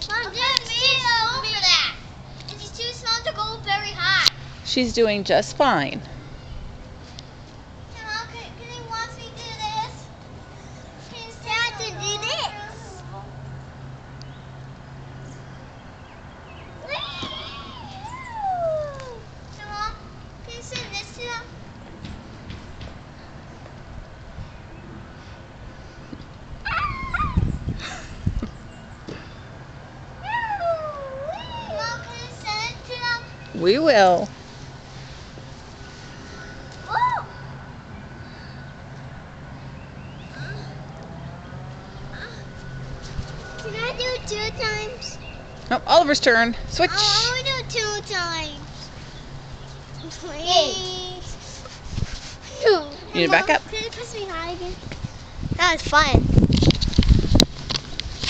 That. It's too small to go very high. She's doing just fine. Mom, can, can he watch me do this? Can he Dad to do this? Hey, Mom, can you send this to them? Mom, can you send it to them? We will. Can I do it two times? Oh, Oliver's turn. Switch. Oh, I want to do it two times. Please. No. You need to back up. Can you press me high again? That was fun.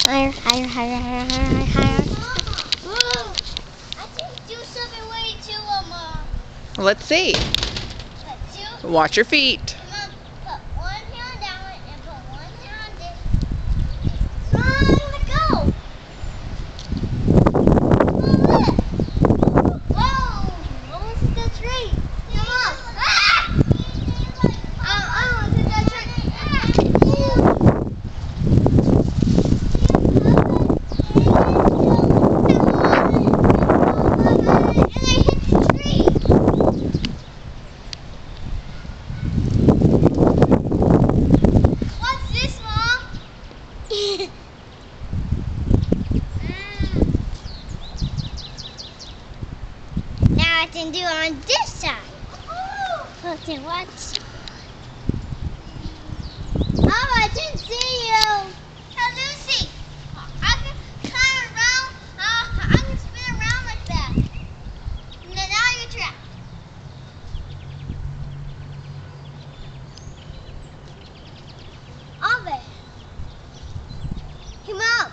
Higher, higher, higher, higher, higher, higher. Whoa! I can do something way too, Mom. Let's see. Watch your feet. Mom, put one hand down and put one hand in. Mom, let go. Mom, look. Whoa, almost hit that tree. Come on. Ah! Um, I almost hit that tree. And I hit the tree. What's this, Mom? Mm. now I can do it on this side. Okay, watch. Oh, I didn't see you. Now, Lucy, I can climb around. Uh, I can spin around like that. And then now you're trapped. Ave. Come up.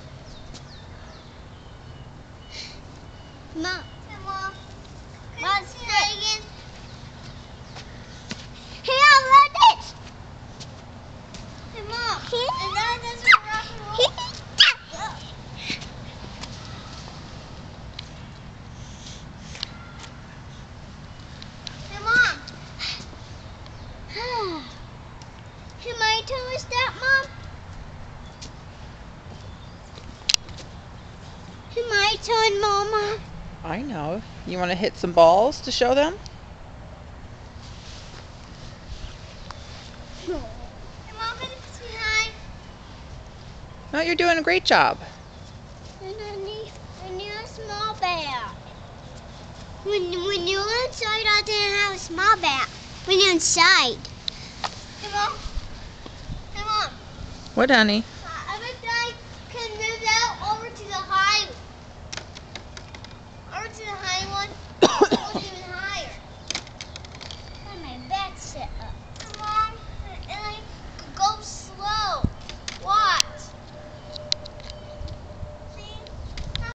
Mom. Hey, Mom. Let's try again. Hey, I love it. Hey, Mom. And that doesn't rock and roll. Hey, Mom. Hey, my toe is that, Mom? Hey, my turn, Mama. I know. You want to hit some balls to show them? Hey, Mom, can you kiss me hi? No, you're doing a great job. And I need, I need a small bear. When, when you're inside, I didn't have a small bear. When you're inside. Hey, Mom. Hey, Mom. What, honey? 是哈